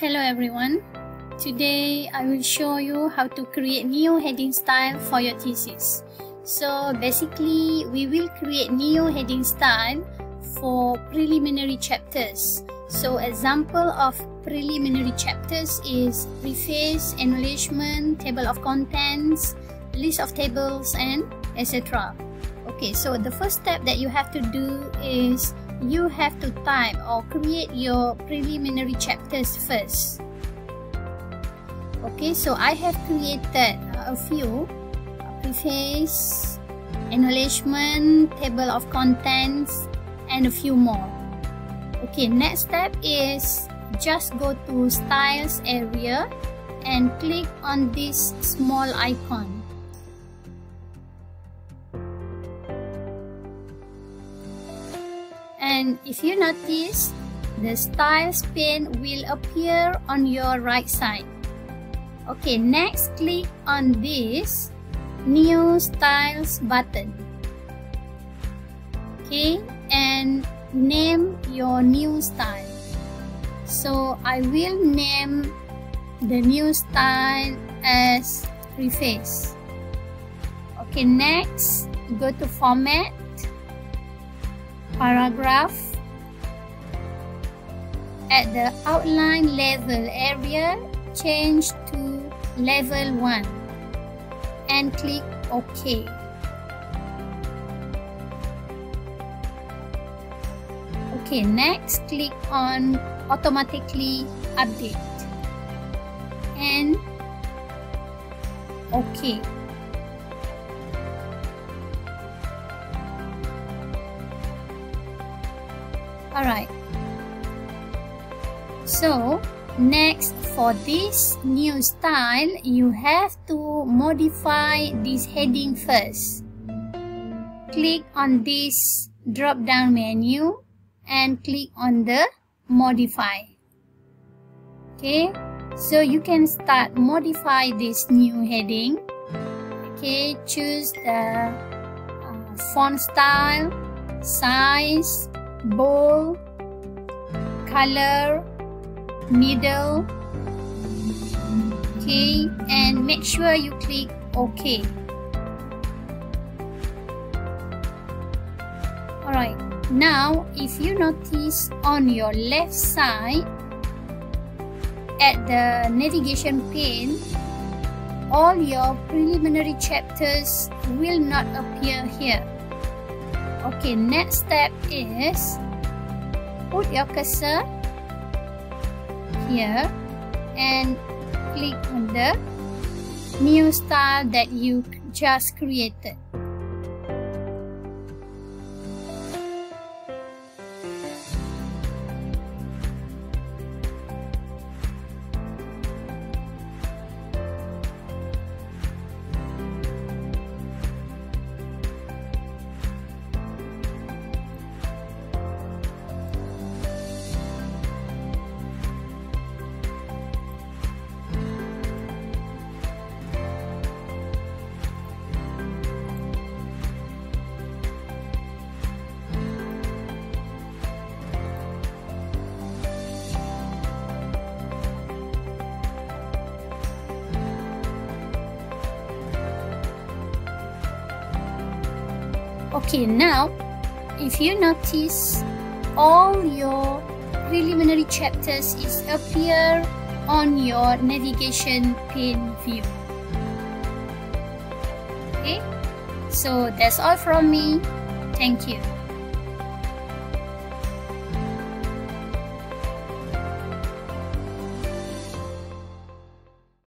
Hello everyone. Today I will show you how to create new heading style for your thesis. So basically we will create new heading style for preliminary chapters. So example of preliminary chapters is preface, acknowledgement, table of contents, list of tables and etc. Okay, so the first step that you have to do is you have to type or create your preliminary chapters first. Okay, so I have created a few preface, acknowledgement, table of contents, and a few more. Okay, next step is just go to styles area and click on this small icon. and if you notice the styles pane will appear on your right side okay next click on this new styles button okay and name your new style so I will name the new style as preface okay next go to format paragraph at the outline level area change to level 1 and click OK. Okay, next click on automatically update and OK. Alright. So, next for this new style, you have to modify this heading first. Click on this drop down menu and click on the modify. Okay, so you can start modify this new heading. Okay, choose the uh, font style, size, bold, color, middle, okay, and make sure you click OK. Alright, now if you notice on your left side, at the navigation pane, all your preliminary chapters will not appear here. Okay, next step is put your cursor here and click on the new style that you just created. Okay, now if you notice all your preliminary chapters is appear on your navigation pane view. Okay, so that's all from me. Thank you.